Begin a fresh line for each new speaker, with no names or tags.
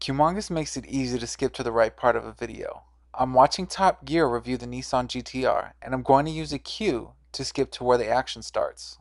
Cuemongous makes it easy to skip to the right part of a video. I'm watching Top Gear review the Nissan GTR, and I'm going to use a cue to skip to where the action starts.